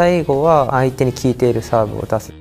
最後は相手に効いているサーブを出す。